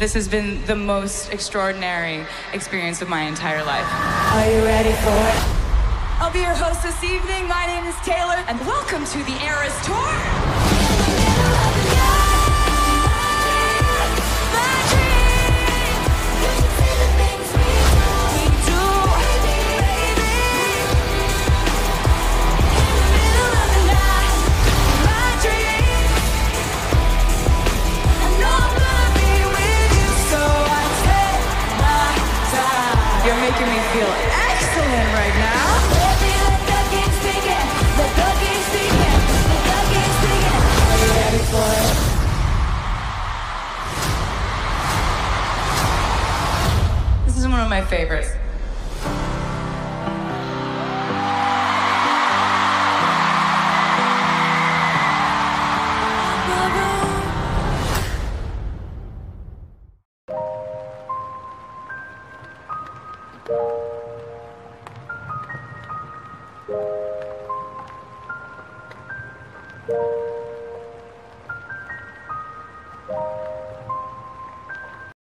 This has been the most extraordinary experience of my entire life. Are you ready for it? I'll be your host this evening. My name is Taylor, and welcome to the Eras Tour. Making me feel excellent right now. This is one of my favorites.